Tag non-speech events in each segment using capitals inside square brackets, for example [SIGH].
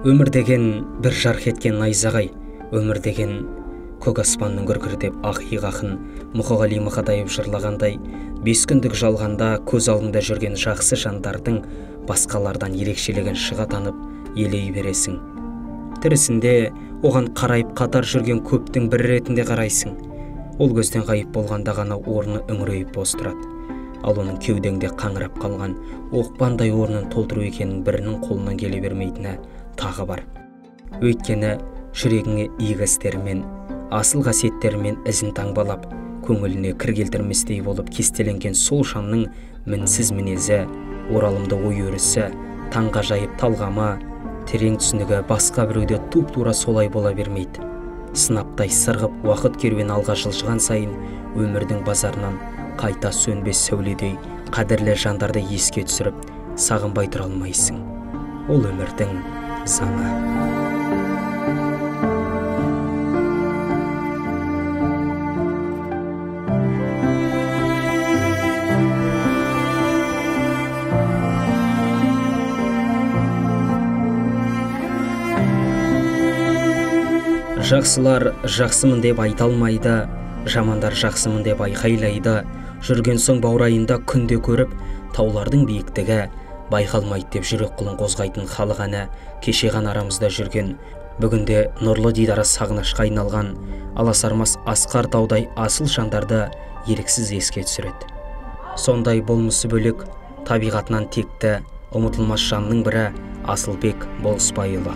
өмір деген бір жарқ еткен найзағай өмір деген көк аспанның күркірдеп ақиық ақын мұқағали мақатаев жырлағандай бес күндік жалғанда көз алдыңда жүрген жақсы жандардың басқалардан ерекшелігін шыға танып елей бересің. Тірісінде оған қарайып қатар жүрген көптің бірі ретінде қарайсың. Ол көзден ғайып болғанда ғана орны үңірейіп бос тұрады. Ал оның кеудеңде қаңырап қалған оқпандай орнын толтыру екенін бірінің қолынан келе бермейтіні тағы бар. Өйткені жүрегіңе игі істермен асыл қасиеттермен ізін таңбалап көңіліне кір келтірместей болып кестеленген сол шамның мінсіз мінезі оралымды ой өрісі таңғажайып талғамы терең түсінігі басқа біреуде туп тура солай бола бермейді. Сынаптай сырғып уақыт керуен алға жылжыған сайын өмірдің базарынан қайта сөнбес сәуледей қадірлі жандарды еске түсіріп сағынбай тұра алмайсың. Ол өмірдің заңы жақсылар жақсымын деп айта алмайды жамандар жақсымын деп айқайлайды. Жүрген соң баурайында күнде көріп таулардың биіктігі байқалмайды деп жүрек құлын қозғайтын халық әні кеше ғана арамызда жүрген. Бүгінде нұрлы дидары сағынышқа айналған аласармас асқар таудай асыл жандарды еріксіз еске түсіреді. Сондай болмысы бөлек табиғатынан текті ұмытылмас жанның бірі асылбек болысбайұлы.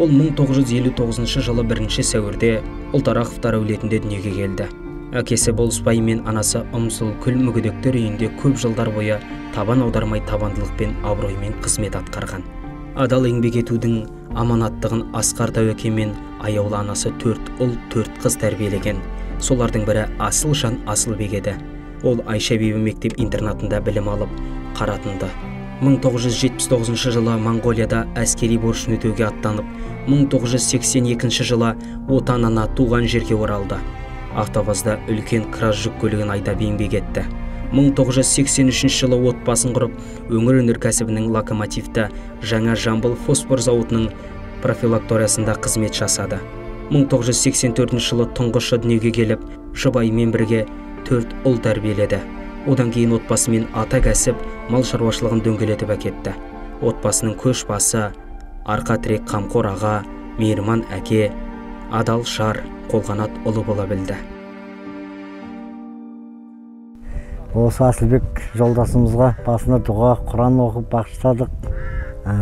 Ол 1959 жылы бірінші сәуірде ұлтарақовтар әулетінде дүниеге келді. Әкесі болысбай мен анасы ұмсылкүл мүгедектер үйінде көп жылдар бойы табан аудармай табандылықпен абыроймен қызмет атқарған. Адал еңбек етудің аманаттығын асқар тәуеке мен аяулы анасы төрт ұл төрт қыз тәрбиелеген. Солардың бірі асыл жан асылбек еді. Ол айша бибі мектеп интернатында білім алып қаратынды. 1979 жылы Монғолияда әскери борышын өтеуге аттанып 1982 жылы отанына туған жерге оралды. Автобазда үлкен краз жүк көлігін айдап еңбек етті. 1983 жылы отбасын құрып өңір өнеркәсібінің локомотивті жаңа жамбыл фосфор зауытының профилакториясында қызмет жасады. 1984 жылы тұңғышы дүниеге келіп жұбайымен бірге төрт ұл тәрбиеледі. Одан кейін отбасымен ата кәсіп мал шаруашылығын дөңгелетіп әкетті. Отбасының көшбасы арқа тірек қамқор аға мейірман әке адал шар қолғанат ұлы бола білді. Осы асылбек жолдасымызға басына дұға құран оқып бағыштадық ә,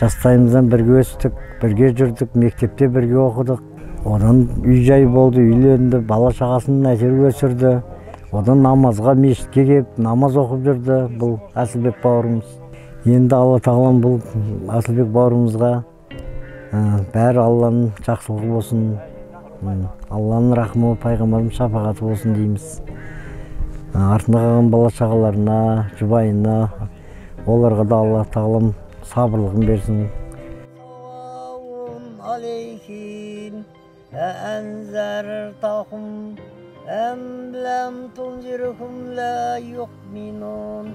жастайымыздан бірге өстік бірге жүрдік мектепте бірге оқыдық. Одан үй жай болды үйленді бала шағасын әйтеуір өсірді. Одан намазға мешітке келіп намаз оқып жүрді бұл әсілбек бауырымыз. Енді алла тағалам бұл асылбек бауырымызға бәрі алланың жақсылығы болсын алланың рахымы пайғамбардың шапағаты болсын дейміз артында қалған бала шағаларына жұбайына оларға да алла тағалам сабырлығын берсін أم لم تنذرهم لا يؤمنون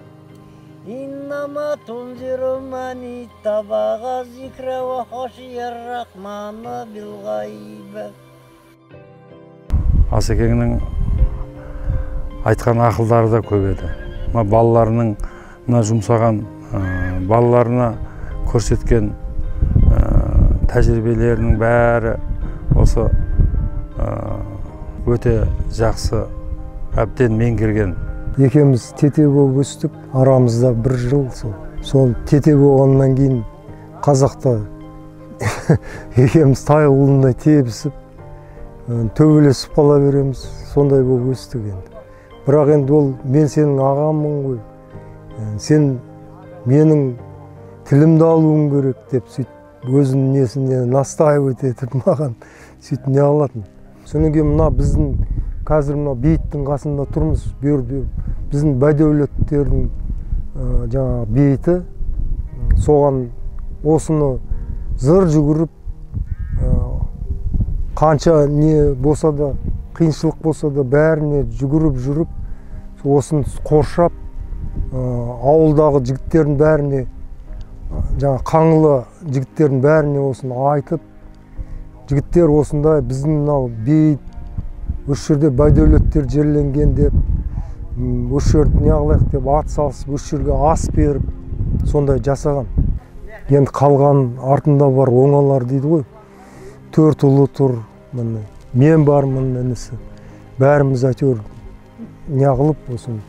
إنما تنذر من اتبع الذكر وخشي الرحمن بالغيب асекеңнің айтқан ақылдары да көп еді мына балаларының мына жұмсаған балаларына көрсеткен тәжірибелерінің бәрі осы өте жақсы әбден меңгерген екеуміз тете болып өстік арамызда бір жыл сол. Сол тете болғаннан кейін қазақта [LAUGHS] екеуміз тайғұлындай тебісіп төбелесіп қала береміз. Сондай болып өстік енді. Бірақ енді ол мен сенің ағамын ғой сен менің тілімді алуың керек деп сөйтіп өзінің несіне настаивать етіп маған сөйтіп не қылатын содан кейін мына біздің қазір мына бейіттің қасында тұрмыз жерде біздің бәдәулеттердің жаңағы бейіті соған осыны зыр жүгіріп қанша не болса да қиыншылық болса да бәріне жүгіріп жүріп осыны қоршап ауылдағы жігіттердің бәріне жаңа қаңлы жігіттердің бәріне осыны айтып жігіттер осындай біздің мынау бейіт осы жерде байдәулеттер жерленген деп осы жерді неғылайық деп ат салысып осы жерге ас беріп сондай жасаған. Енді қалған артында бар оңалар дейді ғой. Төрт ұлы тұр міне. Мен бармын інісі. Бәріміз әйтеуір неғылып осыны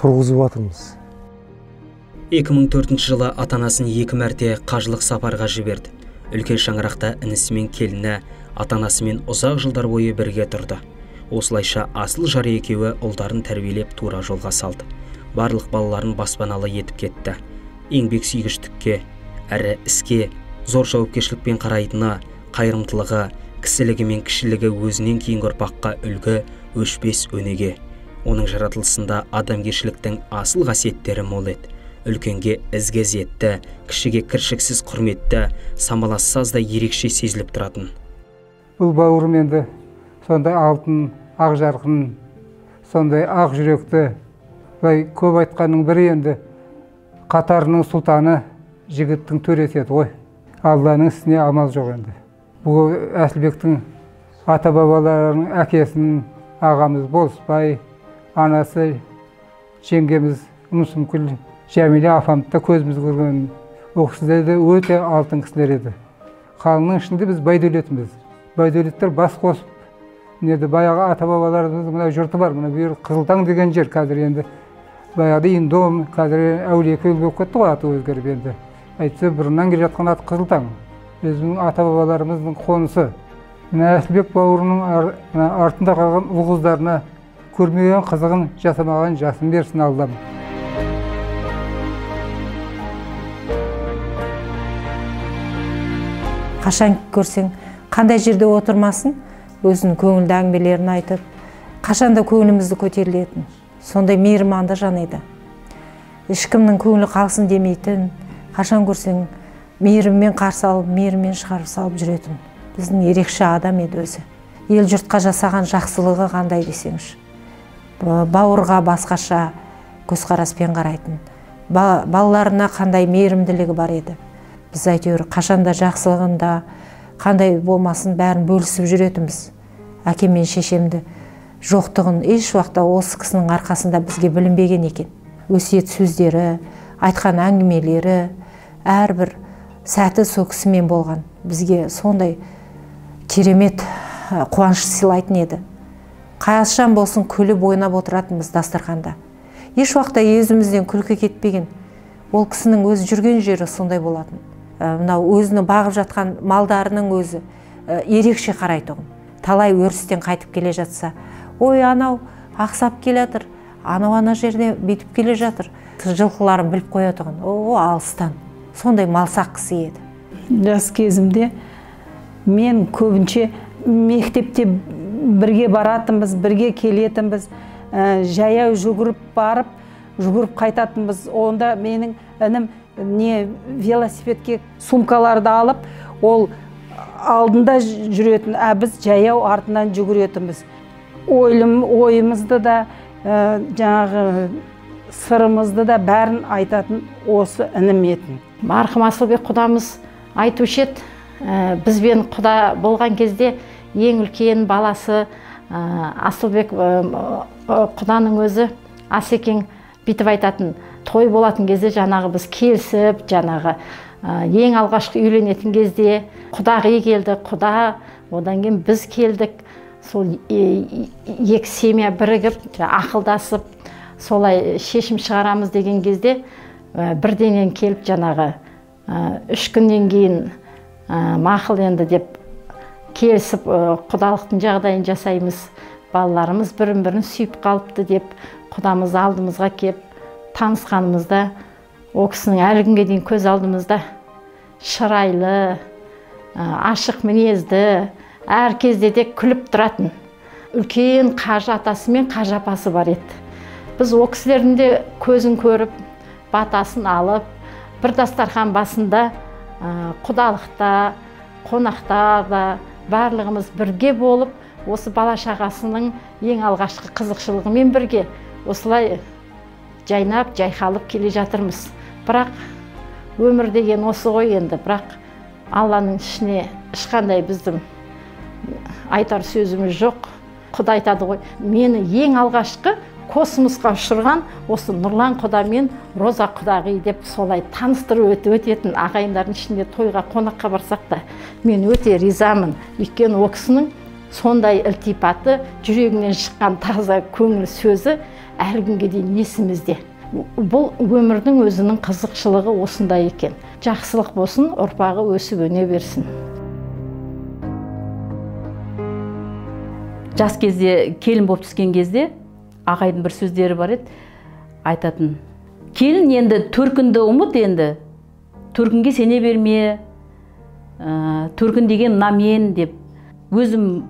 тұрғызып жатырмыз 2004 жылы ата анасын екі мәрте қажылық сапарға жіберді. Үлкен шаңырақта інісі мен келіні ата анасымен ұзақ жылдар бойы бірге тұрды. Осылайша асыл жар екеуі ұлдарын тәрбиелеп тура жолға салды. Барлық балаларын баспаналы етіп кетті. Еңбексүйгіштікке әрі іске зор жауапкершілікпен қарайтыны қайырымдылығы кісілігі мен кішілігі өзінен кейінгі ұрпаққа үлгі өшпес өнеге. Оның жаратылысында адамгершіліктің асыл қасиеттері мол еді. Үлкенге ізгі кішіге кіршіксіз құрметті самалас саздай ерекше сезіліп тұратын. Бұл бауырым енді сондай алтын ақ жарқын сондай ақ жүректі былай көп айтқанның бірі енді қатарының сұлтаны жігіттің төресі еді ғой. Алланың ісіне амал жоқ енді. Бұл әсілбектің ата бабаларының әкесін ағамыз болысбай анасы жеңгеміз ұмсынкүл жәмилә апамды да көзіміз көрген. Ол кісілер де өте алтын кісілер еді. Қалыңның ішінде біз байдәулетіміз байдәулеттер бас қосып міне баяғы ата бабаларымыздың мына жұрты бар мына бүйір қызылтаң деген жер қазір енді. Баяғыда индом қазір әулиекөл болып кетті ғой аты өзгеріп енді. Әйтсе бұрыннан келе жатқан аты қызылтаң. Біздің ата бабаларымыздың қонысы. Мына әсілбек бауырының ар, артында қалған ұл қыздарына көрмеген қызығын жасамаған жасын берсін аллам қашан көрсең қандай жерде отырмасын? Өзінің көңілді әңгімелерін айтып қашанда көңілімізді көтерілетін сондай мейірманды жан еді. Ешкімнің көңілі қалсын демейтін қашан көрсең мейіріммен қарсы алып мейіріммен шығарып салып жүретін біздің ерекше адам еді өзі. Ел жұртқа жасаған жақсылығы қандай десеңізші бауырға басқаша көзқараспен қарайтын балаларына қандай мейірімділігі бар еді? Біз әйтеуір қашанда жақсылығында қандай болмасын бәрін бөлісіп жүретінбіз. Әкем мен шешемді. Жоқтығын еш уақытта осы кісінің арқасында бізге білінбеген екен. Өсиет сөздері айтқан әңгімелері әрбір сәті сол кісімен болған. Бізге сондай керемет қуаныш сыйлайтын еді. Қашан болсын күліп ойнап отыратынбыз дастарханда. Еш уақытта езімізден күлкі кетпеген. Ол кісінің өзі жүрген жері сондай болатын. Мынау өзінің бағып жатқан малдарының өзі э, ерекше қарайтұғын. Талай өрістен қайтып келе жатса ой анау ақсап келе жатыр анау ана жерде бүйтіп келе жатыр жылқыларын біліп қоятұғын. О алыстан сондай малсақ кісі еді жас кезімде мен көбінше мектепте бірге баратынбыз бірге келетінбіз. Ә, жаяу жүгіріп барып жүгіріп қайтатынбыз. Онда менің інім не велосипедке сумкаларды алып ол алдында жүретін ә біз жаяу артынан жүгіретінбіз. Ойлым ойымызды да ә, жаңағы сырымызды да бәрін айтатын осы інім етін. Марқұм асылбек құдамыз айтушы еді ә, бізбен құда болған кезде ең үлкен баласы ә, асылбек құданың өзі асекең бүйтіп айтатын той болатын кезде жаңағы біз келісіп жаңағы ең алғашқы үйленетін кезде құдағи келді құда одан кейін біз келдік. Сол екі семья бірігіп ақылдасып солай шешім шығарамыз деген кезде бірдеңен келіп жаңағы үш күннен кейін мақұл енді деп келісіп құдалықтың жағдайын жасаймыз. Балаларымыз бірін бірін сүйіп қалыпты деп құдамыз алдымызға келіп танысқанымызда ол кісінің әлі күнге дейін көз алдымызда шырайлы ашық мінезді әр кезде де күліп тұратын үлкен қажы атасы мен қажы апасы бар еді. Біз ол кісілердің де көзін көріп батасын алып бір дастархан басында құдалықта қонақтарда барлығымыз бірге болып осы бала шағасының ең алғашқы қызықшылығымен бірге осылай жайнап жайқалып келе жатырмыз. Бірақ өмір деген осы ғой енді. Бірақ алланың ішіне ешқандай біздің айтар сөзіміз жоқ. Құда айтады ғой мені ең алғашқы космосқа ұшырған осы нұрлан құда мен роза құдағи деп солай таныстырып өтіп өтетін ағайындардың ішінде тойға қонаққа барсақ та мен өте ризамын. Өйткені ол кісінің сондай ілтипаты жүрегінен шыққан таза көңіл сөзі әлі күнге дейін есімізде. Бұл өмірдің өзінің қызықшылығы осындай екен. Жақсылық болсын ұрпағы өсіп өне берсін. Жас кезде келін болып түскен кезде ағайдың бір сөздері бар еді. Айтатын келін енді төркінді ұмыт енді. Төркінге сене берме. Ә, төркін деген мына мен деп. Өзім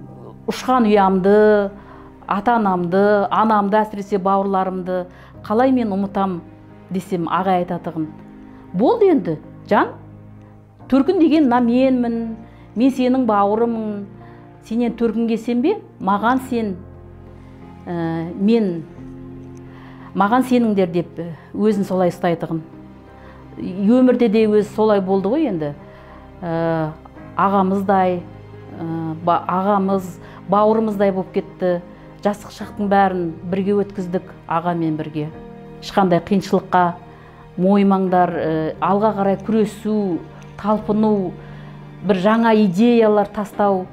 ұшқан ұямды ата анамды анамды әсіресе бауырларымды қалай мен ұмытам десем ағай айтатұғын болды енді жан. Төркін деген мына менмін мен сенің бауырымын сенен төркінге сенбе маған сен ә, мен маған сеніңдер деп өзін солай ұстайтұғын өмірде де өзі солай болды ғой енді. Ә, ағамыздай ағамыз бауырымыздай болып кетті. Жастық шақтың бәрін бірге өткіздік ағамен бірге. Ешқандай қиыншылыққа мойымаңдар ә, алға қарай күресу талпыну бір жаңа идеялар тастау.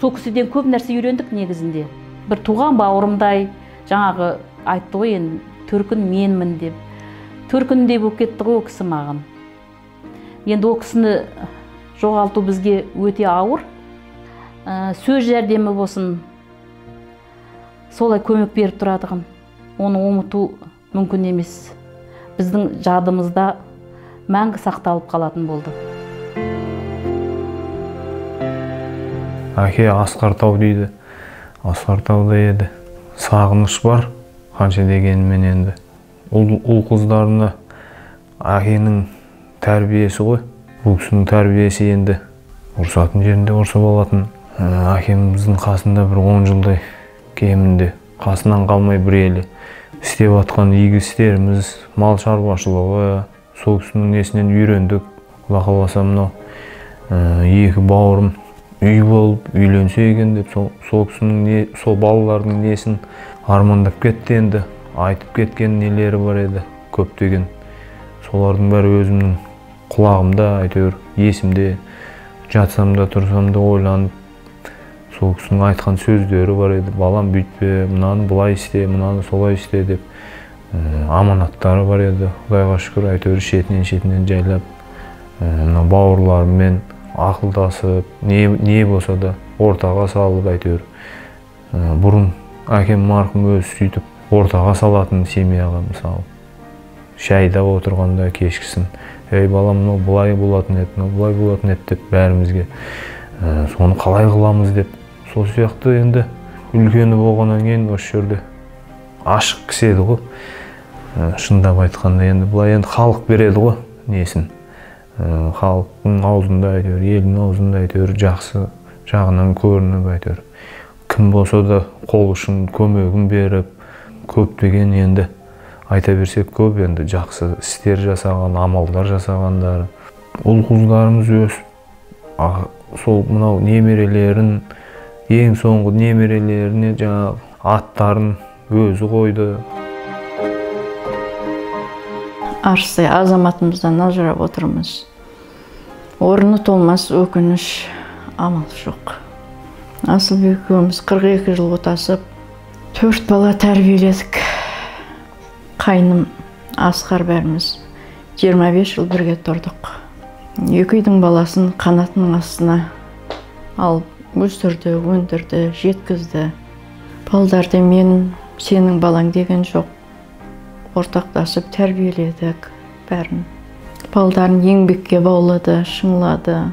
Сол кісіден көп нәрсе үйрендік негізінде. Бір туған бауырымдай жаңағы айтты ғой енді төркін менмін деп. Төркіндей болып кетті ғой ол кісі маған. Енді ол кісіні жоғалту бізге өте ауыр. Ә, сөз жәрдемі болсын. Солай көмек беріп тұратұғын оны ұмыту мүмкін емес. Біздің жадымызда мәңгі сақталып қалатын болды. Әке асқар тау дейді. Асқар тауда еді. Сағыныш бар қанша дегенмен енді. Ұл, ұл қыздарына әкенің тәрбиесі ғой. Бұл кісінің тәрбиесі енді. Ұрсатын жерінде ұрсып алатын әкеміздің қасында бір он жылдай кемінде қасынан қалмай бір елі істеп жатқан игі істеріміз мал шаруашылығы сол кісінің несінен үйрендік. Құда қаласа мынау екі бауырым үй болып үйленсе екен деп сол, сол кісінің не сол балалардың несін армандап кетті енді. Айтып кеткен нелері бар еді көптеген. Солардың бәрі өзімнің құлағымда әйтеуір есімде жатсам да тұрсам да ойланып сол кісінің айтқан сөздері бар еді. Балам бүйтпе мынаны былай істе мынаны солай істе деп аманаттары бар еді. Құдайға шүкір әйтеуір шетінен шетінен жайлап мына бауырларыммен ақылдасып не, не болса да ортаға салып әйтеуір бұрын әкем марқұм өзі сөйтіп ортаға салатын семьяға мысалы шайда отырғанда кешкісін ей балам мынау былай болатын еді мынау былай болатын еді деп бәрімізге соны қалай қыламыз? деп сол сияқты енді үлкені болғаннан кейін осы жерде ашық кісі еді ғой. Ә, шындап айтқанда енді былай енді халық береді ғой несін. Э, халықтың аузында әйтеуір елдің аузында әйтеуір жақсы жағынан көрініп әйтеуір. Кім болса да қол ұшын көмегін беріп көптеген енді айта берсек көп енді жақсы істер жасаған амалдар жасағандары ұл қыздарымыз өсіп сол мынау немерелерін ең соңғы немерелеріне жаңағы аттарын өзі қойды. Арсый азаматымыздан ажырап отырмыз. Орны толмас өкініш амал жоқ. Асылбек екеуміз 42 жыл отасып төрт бала тәрбиеледік. Қайным асқар бәріміз 25 жыл бірге тұрдық. Екі үйдің баласын қанатының астына алып өсірді өндірді жеткізді. Балдарды мен сенің балаң деген жоқ. Ортақтасып тәрбиеледік бәрін. Балдарын еңбекке баулады шыңлады.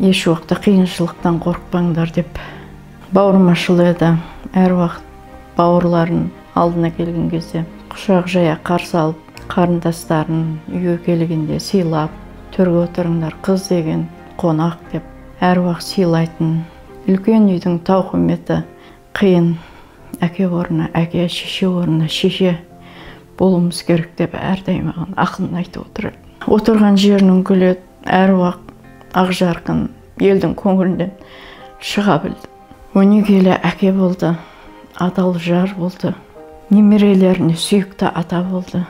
Еш уақытта қиыншылықтан қорықпаңдар деп бауырмашыл еді әр уақыт бауырларын алдына келген кезде құшақ жая қарсы алып қарындастарын үйге келгенде сыйлап төрге отырыңдар қыз деген қонақ деп әр уақыт сыйлайтын үлкен үйдің тауқыметі қиын әке орнына әке шеше орнына шеше болуымыз керек деп әрдайым маған ақылын айтып отырады отырған жерінің гүлі әруақ ақ жарқын елдің көңілінен шыға білді. Өнегелі әке болды адал жар болды немерелеріне сүйікті ата болды.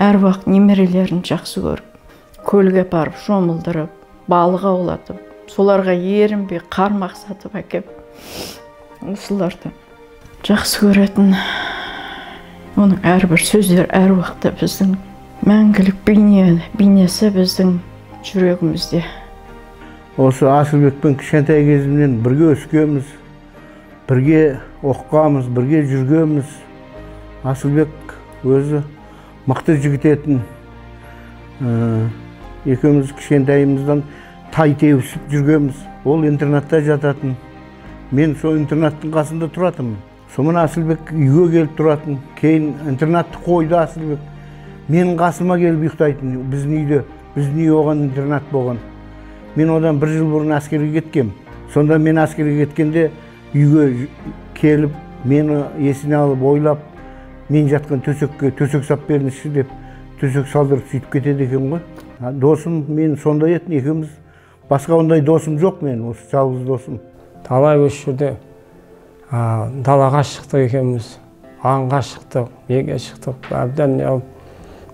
Әруақ немерелерін жақсы көріп көлге апарып шомылдырып балық аулатып соларға ерінбей қармақ сатып әкеп? Осыларды жақсы көретін оның әрбір сөздері әр уақытта біздің мәңгілік бейне бейнесі біздің жүрегімізде. Осы асылбекпен кішкентай кезімнен бірге өскенбіз бірге оқығанбыз бірге жүргенбіз. Асылбек өзі мықты жігіт етін екеуміз кішкентайымыздан тай теуісіп жүргенбіз. Ол интернатта жататын. Мен сол интернаттың қасында тұратынмын. Сонымен асылбек үйге келіп тұратын. Кейін интернатты қойды асылбек. Менің қасыма келіп ұйықтайтын. Біздің үйде біздің үй оған интернат болған. Мен одан бір жыл бұрын әскерге кеткем. Сонда мен әскерге кеткенде үйге келіп мені есіне алып ойлап мен жатқан төсекке төсек сап беріңізші деп төсек салдырып сөйтіп кетеді екен ғой. Досым мен сондай еді екеуміз. Басқа ондай досым жоқ мен осы жалғыз досым талай осы жерде далаға шықтық екеуміз аңға шықтық неге шықтық әбден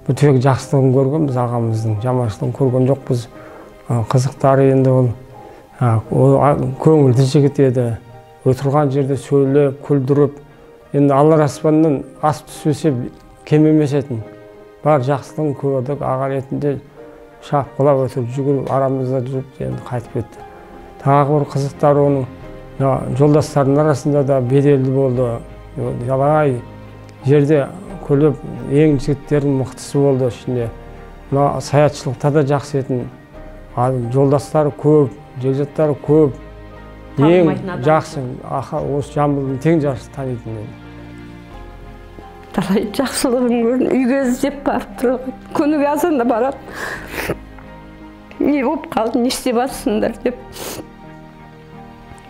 тек жақсылығын көргенбіз ағамыздың жаманшылығын көрген жоқпыз қызықтары енді ол көңілді жігіт еді отырған жерде сөйлеп күлдіріп енді алла аспаннан ас түспесе кем емес етін бар жақсылығын көрдік аға ретінде шапқылап өтіп жүгіріп арамызда жүріп енді қайтып кетті. Тағы бір қызықтары оның. Жолдастарының арасында да беделді болды. Талай жерде күліп ең жігіттердің мықтысы болды ішінде. Мына саятшылықта да жақсы етін. Жолдастары көп жекжаттары көп. Ең жақсы осы жамбылдың тең жақсы танитын талай жақсылығын көрдім үйге іздеп барып тұрған күніге азанда барады. Не болып қалды не істеп жатсыңдар деп.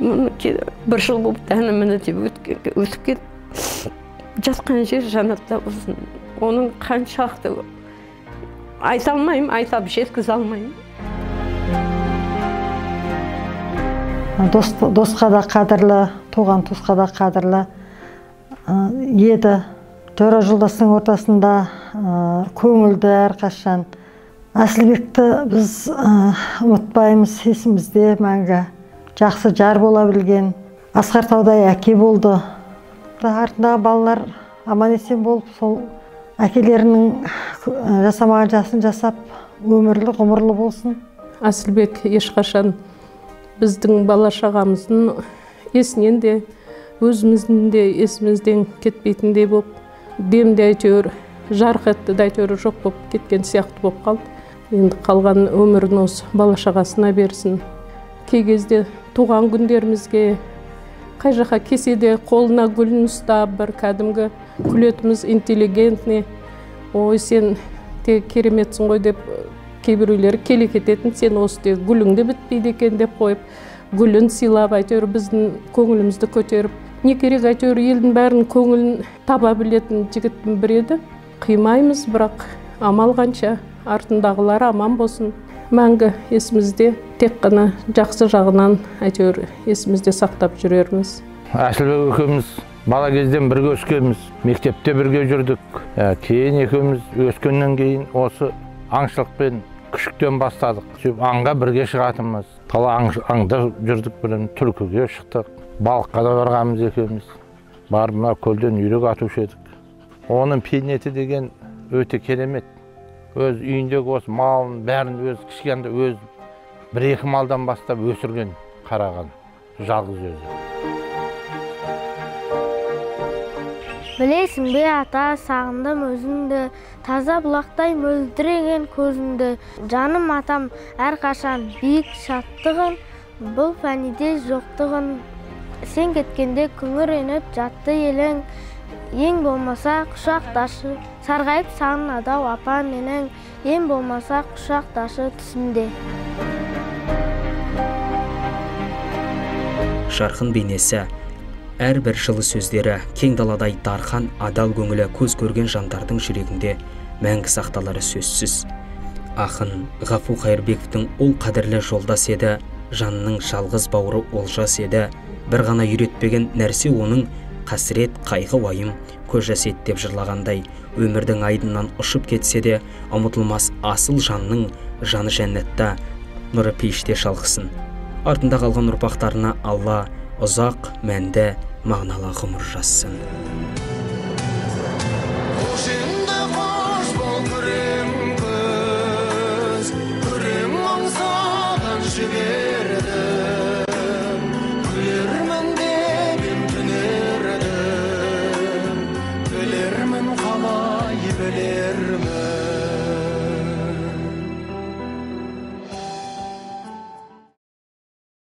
Бір жыл болып дәні міне деп өтіп кетіп жатқан жер жаннатта болсын. Оның қаншалықты айта алмаймын айтып жеткізе алмаймын. Досқа да қадірлі туған туысқа да қадірлі еді. Жора жолдастың ортасында көңілді әрқашан. Әсілбекті біз ұмытпаймыз есімізде мәңгі жақсы жар бола білген. Асқар таудай әке болды. Артындағы балалар аман есен болып сол әкелерінің жасамаған жасын жасап өмірлі ғұмырлы болсын. Асілбек ешқашан біздің бала шағамыздың есінен де өзіміздің де есімізден кетпейтіндей болып демде әйтеуір жарқ етті де әйтеуір жоқ болып кеткен сияқты болып қалды. Енді қалған өмірін осы бала шағасына берсін. Кей кезде туған күндерімізге қай жаққа келсе де қолына гүлін ұстап бір кәдімгі күлетіміз интеллигентный ой сен те кереметсің ғой деп кейбіреулер келе кететін сен осы де гүлің де бітпейді екен деп қойып гүлін сыйлап әйтеуір біздің көңілімізді көтеріп не керек әйтеуір елдің бәрін көңілін таба білетін жігіттің бірі еді. Қимаймыз бірақ амал қанша? Артындағылар аман болсын. Мәңгі есімізде тек қана жақсы жағынан әйтеуір есімізде сақтап жүрерміз. Әсілбек екеуміз бала кезден бірге өскенбіз. Мектепте бірге жүрдік. Ә, кейін екеуміз өскеннен кейін осы аңшылықпен күшіктен бастадық. Сөйтіп аңға бірге шығатынбыз. Талай аңда жүрдік білем түлкіге шықтық. Балыққа да барғанбыз екеуміз. Барып мына көлден үйрек атушы едік. Оның пейнеті деген өте керемет. Өз үйіндегі осы малын бәрін өз кішкентай өз бір екі малдан бастап өсірген қараған жалғыз өзі. Білесің бе ата сағындым өзіңді таза бұлақтай мөлдіреген көзіңді. Жаным атам әрқашан биік шаттығын бұл фәниде жоқтығын сен кеткенде күңіреніп жатты елің. Ең болмаса құшақташы сарғайып сағынады-ау апа менің. Ең болмаса құшақташы түсімде. Жарқын бейнесі. Әрбір жылы сөздері кең даладай дархан адал көңілі көз көрген жандардың жүрегінде мәңгі сақталары сөзсіз. Ақын ғафу қайырбековтің ұл қадірлі жолдас еді. Жанның жалғыз бауыры олжас еді. бір ғана үйретпеген нәрсе оның қасірет қайғы уайым көз жас еді деп жырлағандай. өмірдің айдынынан ұшып кетсе де ұмытылмас асыл жанның жаны жәннатта нұры пейіште шалқысын артында қалған ұрпақтарына алла ұзақ мәнді мағыналы ғұмыр жазсын.